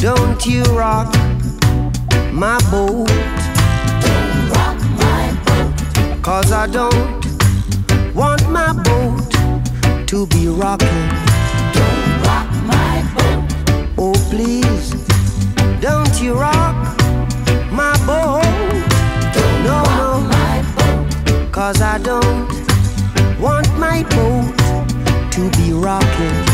Don't you rock my boat. Don't rock my boat. Cause I don't want my boat to be rocking. Don't rock my boat. Oh, please, don't you rock my boat. Don't no, rock no. My boat. Cause I don't want my boat to be rocking.